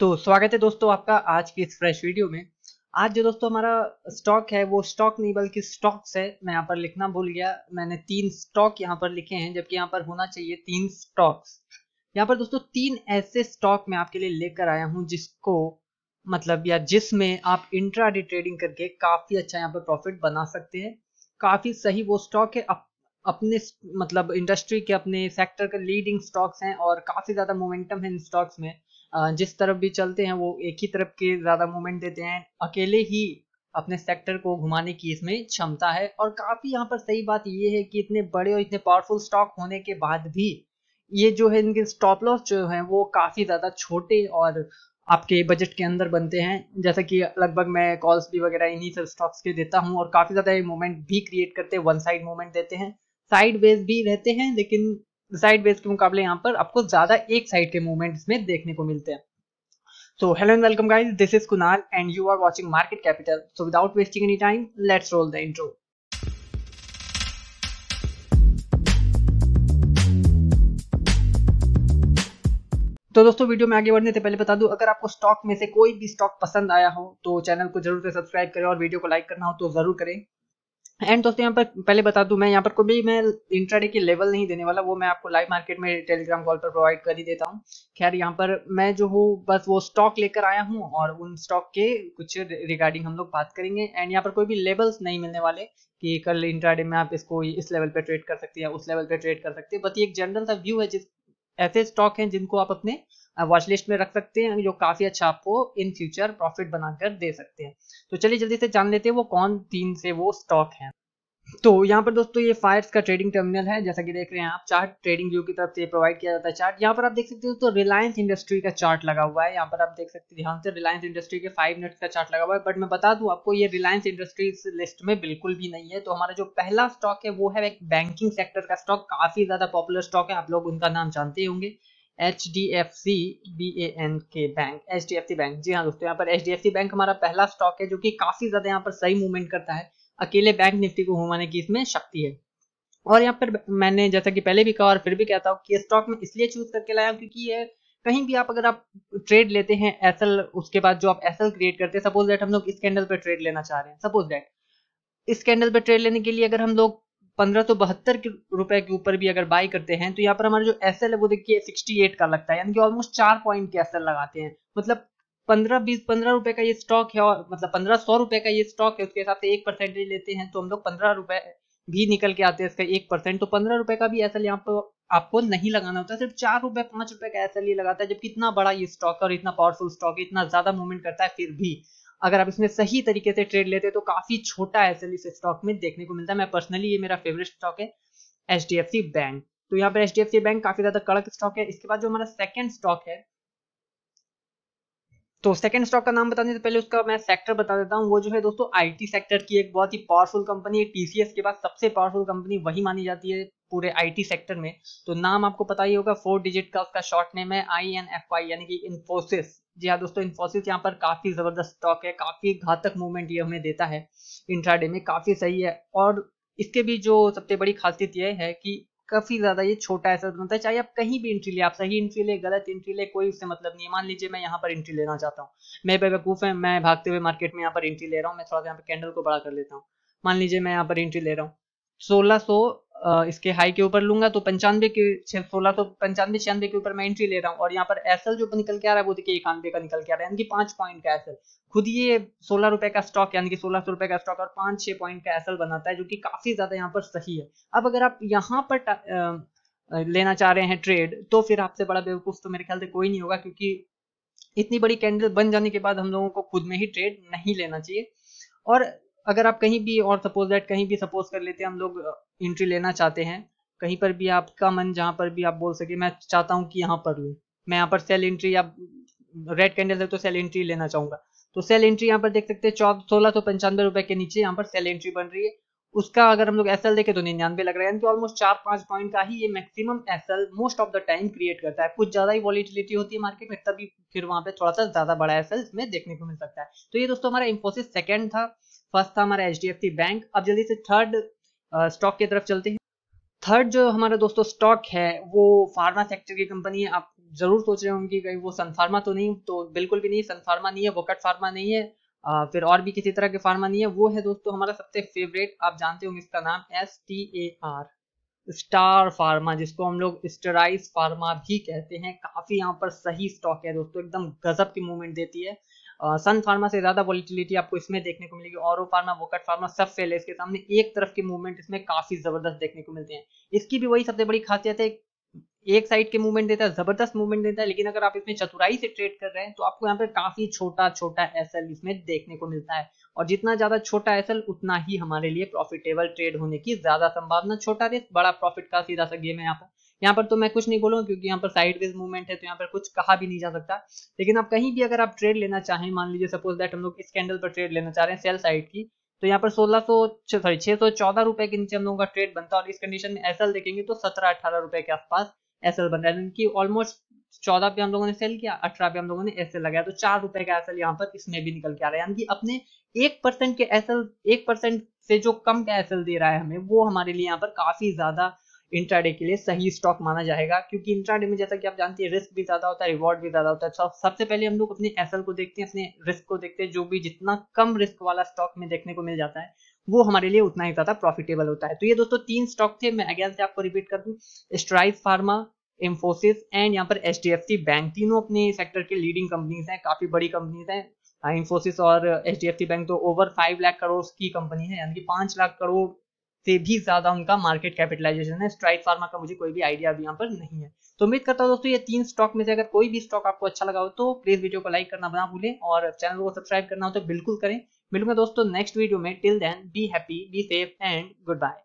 तो स्वागत है दोस्तों आपका आज की इस फ्रेश वीडियो में। आज जो दोस्तों हमारा स्टॉक है वो स्टॉक नहीं बल्कि स्टॉक्स है। मैं यहाँ पर लिखना भूल गया। मैंने तीन स्टॉक यहाँ पर लिखे हैं जबकि यहाँ पर होना चाहिए तीन स्टॉक्स यहाँ पर दोस्तों तीन ऐसे स्टॉक मैं आपके लिए लेकर आया हूँ जिसको मतलब या जिसमें आप इंट्राडे ट्रेडिंग करके काफ़ी अच्छा यहाँ पर प्रॉफिट बना सकते हैं। काफ़ी सही वो स्टॉक है। अप, अपने मतलब इंडस्ट्री के अपने सेक्टर के लीडिंग स्टॉक्स हैं और काफ़ी ज़्यादा मोमेंटम है इन स्टॉक्स में। जिस तरफ़ भी चलते हैं, वो एक ही तरफ़ के ज़्यादा मूवमेंट देते हैं। अकेले ही अपने सेक्टर को घुमाने की इसमें क्षमता है। और काफ़ी यहाँ पर सही बात ये है कि इतने बड़े और इतने पावरफुल स्टॉक होने के बाद भी ये जो है इनके स्टॉप लॉस जो है, वो काफ़ी ज़्यादा छोटे और आपके बजट के अंदर बनते हैं। जैसा कि लगभग मैं कॉल्स भी वगैरह इन्हीं सब स्टॉक्स के देता हूँ और काफ़ी ज़्यादा मूवमेंट भी क्रिएट करते हैं। वन साइड मूवमेंट देते हैं। साइड वेज भी रहते हैं, लेकिन साइड बेस के मुकाबले यहाँ पर आपको ज़्यादा एक साइड के मूवमेंट इसमें देखने को मिलते हैं So hello and welcome guys, this is Kunal and you are watching Market Capital. So without wasting any time, let's roll the intro. तो दोस्तों वीडियो में आगे बढ़ने से पहले बता दूँ अगर आपको स्टॉक में से कोई भी स्टॉक पसंद आया हो तो चैनल को ज़रूर से सब्सक्राइब करें और वीडियो को लाइक करना हो तो ज़रूर करें एंड दोस्तों, यहाँ पर पहले बता दूँ, मैं यहाँ पर कोई भी मैं इंट्राडे की लेवल नहीं देने वाला, वो मैं आपको लाइव मार्केट में टेलीग्राम कॉल पर प्रोवाइड कर ही देता हूँ। खैर, यहाँ पर मैं जो हूँ, बस वो स्टॉक लेकर आया हूँ और उन स्टॉक के कुछ रिगार्डिंग हम लोग बात करेंगे। एंड यहाँ पर कोई भी लेवल्स नहीं मिलने वाले कि कल इंट्राडे में आप इसको इस लेवल पर ट्रेड कर सकते हैं उस लेवल पे ट्रेड कर सकते हैं। बस ये एक जनरल सा व्यू है जिस, ऐसे स्टॉक हैं जिनको आप अपने वॉच लिस्ट में रख सकते हैं, जो काफ़ी अच्छा आपको इन फ्यूचर प्रॉफिट बनाकर दे सकते हैं। तो चलिए जल्दी से जान लेते हैं वो कौन तीन से वो स्टॉक है। तो यहाँ पर दोस्तों ये फायर्स का ट्रेडिंग टर्मिनल है, जैसा कि देख रहे हैं आप चार्ट ट्रेडिंग व्यू की तरफ़ से प्रोवाइड किया जाता है। चार्ट यहाँ पर आप देख सकते हो तो रिलायंस इंडस्ट्री का चार्ट लगा हुआ है। यहाँ पर आप देख सकते हैं ध्यान से रिलायंस इंडस्ट्री के फाइव मिनट्स का चार्ट लगा हुआ है। बट मैं बता दूँ आपको, ये रिलायंस इंडस्ट्री लिस्ट में बिल्कुल भी नहीं है। तो हमारा जो पहला स्टॉक है, वो है एक बैंकिंग सेक्टर का स्टॉक काफ़ी ज़्यादा पॉपुलर स्टॉक है, आप लोग उनका नाम जानते होंगे। H D F C B A N K bank H D F C bank जी हाँ दोस्तों, यहाँ पर H D F C bank हमारा पहला स्टॉक है जो कि काफ़ी ज़्यादा यहाँ पर सही मूवमेंट करता है। अकेले बैंक निफ्टी को घुमाने की इसमें शक्ति है। और यहाँ पर मैंने जैसा कि पहले भी कहा और फिर भी कहता हूँ कि स्टॉक में इसलिए चूज़ करके लाया क्योंकि ये कहीं भी आप अगर आप ट्रेड लेते हैं एसएल उसके बाद जो आप एसएल क्रिएट करते हैं सपोज़ दैट हम लोग इस कैंडल पे ट्रेड लेना चाह रहे हैं। सपोज़ दैट इस कैंडल पे ट्रेड लेने के लिए अगर हम लोग पंद्रह सौ बहत्तर रुपए के ऊपर भी अगर बाई करते हैं तो यहाँ पर हमारा जो एस है वो देखिए सिक्सटी एट का लगता है, यानी कि ऑलमोस्ट चार पॉइंट के एस लगाते हैं। मतलब पंद्रह बीस, पंद्रह रुपए का ये स्टॉक है और मतलब पंद्रह सौ रुपए का ये स्टॉक है, उसके हिसाब से एक परसेंटेज लेते हैं तो हम लोग पंद्रह रुपए भी निकल के आते हैं इसका एक परसेंट तो पंद्रह रुपए का भी ऐसा यहाँ पर आपको नहीं लगाना होता, सिर्फ़ चार रुपए, पाँच रुपए का लिए लगाता है, जबकि इतना बड़ा ये स्टॉक है और इतना पावरफुल स्टॉक है, इतना ज़्यादा मूवमेंट करता है, फिर भी। अगर आप इसमें सही तरीके से ट्रेड लेते हैं तो काफ़ी छोटा एस इस स्टॉक में देखने को मिलता है। मैं पर्सनली ये मेरा फेवरेट स्टॉक है HDFC बैंक तो यहाँ पर HDFC बैंक काफ़ी ज़्यादा कड़क स्टॉक है। इसके बाद जो हमारा सेकंड स्टॉक है तो सेकंड स्टॉक का नाम बताने से पहले उसका मैं सेक्टर बता देता हूँ। वो जो है दोस्तों आईटी सेक्टर की एक बहुत ही पावरफुल कंपनी है। टीसीएस के बाद सबसे पावरफुल कंपनी वही मानी जाती है पूरे आईटी सेक्टर में। तो नाम आपको पता ही होगा फोर डिजिट का उसका शॉर्ट नेम है आई एन एफ़ आई यानी कि इन्फोसिस जी हाँ दोस्तों इन्फोसिस यहाँ पर काफ़ी ज़बरदस्त स्टॉक है, काफ़ी घातक मूवमेंट ये हमें देता है। इंट्राडे में काफ़ी सही है। और इसके भी जो सबसे बड़ी खासियत यह है कि काफ़ी ज़्यादा ये छोटा ऐसा बनता है। चाहे आप कहीं भी एंट्री ले, आप सही एंट्री ले, गलत एंट्री ले, कोई उससे मतलब नहीं मान लीजिए मैं यहाँ पर एंट्री लेना चाहता हूँ। मैं बेवकूफ़ है, मैं भागते हुए मार्केट में यहाँ पर एंट्री ले रहा हूँ, मैं थोड़ा सा यहाँ पर कैंडल को बड़ा कर लेता हूँ। मान लीजिए मैं यहाँ पर एंट्री ले रहा हूँ। सोलह सो इसके हाई के ऊपर लूँगा तो पंचानवे के सोलह सौ पंचानवे, छियानवे के ऊपर मैं एंट्री ले रहा हूँ। और यहाँ पर एसएल जो निकल के आ रहा है, वो देखिए इक्यानवे का निकल के आ रहा है। पाँच पॉइंट का एसएल खुद ये सोलह रुपए का स्टॉक यानी कि सोलह सौ रुपए का स्टॉक और पाँच, छह पॉइंट का एसएल बनाता है, जो कि काफ़ी ज़्यादा यहाँ पर सही है। अब अगर आप यहाँ पर लेना चाह रहे हैं ट्रेड तो फिर आपसे बड़ा बेवकूफ़ तो मेरे ख्याल से कोई नहीं होगा, क्योंकि इतनी बड़ी कैंडल बन जाने के बाद हम लोगों को खुद में ही ट्रेड नहीं लेना चाहिए। और अगर आप कहीं भी और सपोज़ दैट कहीं भी सपोज़ कर लेते हैं, हम लोग एंट्री लेना चाहते हैं, कहीं पर भी आपका मन, जहाँ पर भी आप बोल सके, मैं चाहता हूँ कि यहाँ पर लू। मैं यहाँ पर सेल एंट्री या रेड कैंडल है तो सेल एंट्री लेना चाहूँगा। तो सेल एंट्री यहाँ पर देख सकते हैं, चौदह, सोलह सौ पंचानवे रुपए के नीचे यहाँ पर सेल एंट्री बन रही है। उसका अगर हम लोग एस देखे तो निन्यानवे लग रहा है, यानी ऑलमोस्ट चार, पाँच पॉइंट का ही ये maximum S L most of the time create करता है। कुछ ज़्यादा ही वॉलिटिलिटी होती है मार्केट में, तभी फिर वहाँ पे थोड़ा सा ज़्यादा बड़ा एस एल इसमें देखने को मिल सकता है। तो ये दोस्तों हमारा इंफोसिस सेकंड था। फ़र्स्ट था हमारा एच बैंक अब जल्दी से थर्ड स्टॉक की तरफ़ चलते हैं। थर्ड जो हमारा दोस्तों स्टॉक है वो फार्मा सेक्टर की कंपनी है। आप ज़रूर सोच रहे होंगे कहीं वो सन फार्मा तो नहीं तो बिल्कुल भी नहीं सन फार्मा नहीं है वोकट फार्मा नहीं है। आ, फिर और भी किसी तरह के फार्मा नहीं है। वो है दोस्तों हमारा सबसे फेवरेट आप जानते होंगे इसका नाम S T A R star pharma जिसको हम लोग स्टेराइज फार्मा भी कहते हैं। काफ़ी यहाँ पर सही स्टॉक है दोस्तों एकदम गजब की मूवमेंट देती है। सन फार्मा से ज़्यादा वॉलिटिलिटी आपको इसमें देखने को मिलेगी, और फार्मा वोकट फार्मा सब फेल इसके सामने एक तरफ़ की मूवमेंट इसमें काफ़ी ज़बरदस्त देखने को मिलते हैं। इसकी भी वही सबसे बड़ी खासियत है, एक साइड के मूवमेंट देता है, ज़बरदस्त मूवमेंट देता है, लेकिन अगर आप इसमें चतुराई से ट्रेड कर रहे हैं तो आपको यहाँ पर काफ़ी छोटा छोटा एसएल इसमें देखने को मिलता है। और जितना ज़्यादा छोटा एसएल उतना ही हमारे लिए प्रॉफिटेबल ट्रेड होने की ज़्यादा संभावना, छोटा रिस्क बड़ा प्रॉफिट का सीधा सा गेम है यहाँ पर। यहाँ पर तो मैं कुछ नहीं बोलूँगा, क्योंकि यहाँ पर साइडवेज मूवमेंट है तो यहाँ पर कुछ कहा भी नहीं जा सकता। लेकिन आप कहीं भी अगर आप ट्रेड लेना चाहें, मान लीजिए सपोज़ दैट हम लोग इस कैंडल पर ट्रेड लेना चाह रहे हैं सेल साइड की तो यहाँ पर सोलह सॉरी छह सौ चौदह रुपए के नीचे हम लोगों का ट्रेड बनता है और इस कंडीशन में एसएल देखेंगे तो सत्रह अठारह रुपए के आसपास एसएल बन रहा है ऑलमोस्ट चौदह पे हम लोगों ने सेल किया, अठारह पे हम लोगों ने एसएल लगाया तो चार रुपए का एसएल यहाँ पर इसमें भी निकल के आ रहा है। यानी कि अपने एक परसेंट के एसएल एक परसेंट से जो कम का एसएल दे रहा है हमें, वो हमारे लिए यहाँ पर काफ़ी ज़्यादा इंट्राडे के लिए सही स्टॉक माना जाएगा, क्योंकि इंट्राडे में जैसा कि आप जानते हैं रिस्क भी ज़्यादा होता है रिवॉर्ड भी ज़्यादा होता है। तो सबसे पहले हम लोग अपने एसएल को देखते हैं, अपने रिस्क को देखते हैं, जो भी जितना कम रिस्क वाला स्टॉक में देखने को मिल जाता है, वो हमारे लिए उतना ही ज़्यादा प्रॉफिटेबल होता है। तो ये दोस्तों तीन स्टॉक थे, मैं अगेन से आपको रिपीट कर दूँ स्ट्राइस फार्मा इन्फोसिस एंड यहाँ पर एचडीएफसी बैंक तीनों अपने सेक्टर के लीडिंग कंपनीज़ हैं, काफ़ी बड़ी कंपनीज़ हैं। इन्फोसिस और एचडीएफसी बैंक तो ओवर फाइव लाख करोड़ की कंपनी है, यानी कि पाँच लाख करोड़ से भी ज़्यादा उनका मार्केट कैपिटलाइजेशन है। स्ट्राइक फार्मा का मुझे कोई भी आइडिया अभी यहाँ पर नहीं है। तो उम्मीद करता हूँ दोस्तों, ये तीन स्टॉक में से अगर कोई भी स्टॉक आपको अच्छा लगा हो तो प्लीज़ वीडियो को लाइक करना बना भूलें और चैनल को सब्सक्राइब करना हो तो बिल्कुल करें। मिलूँगा दोस्तों नेक्स्ट वीडियो में। Till then be happy be safe and goodbye